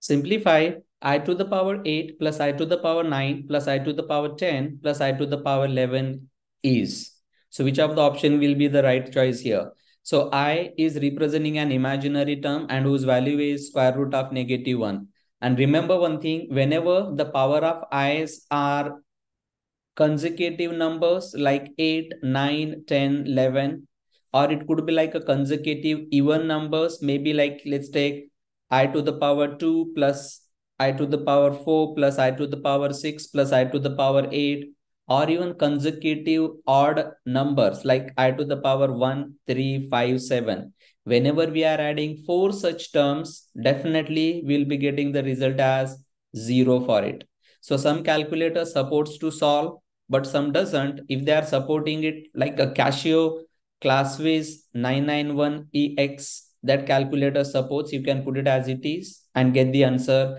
Simplify i to the power 8 plus i to the power 9 plus i to the power 10 plus i to the power 11 is. So which of the option will be the right choice here? So i is representing an imaginary term and whose value is square root of negative 1. And remember one thing, whenever the power of i's are consecutive numbers like 8, 9, 10, 11, or it could be like a consecutive even numbers, maybe like let's take i to the power 2 plus i to the power 4 plus i to the power 6 plus i to the power 8 or even consecutive odd numbers like i to the power 1, 3, 5, 7. Whenever we are adding four such terms, definitely we'll be getting the result as 0 for it. So some calculator supports to solve, but some doesn't. If they are supporting it like a Casio ClassWiz 991EX, that calculator supports, you can put it as it is and get the answer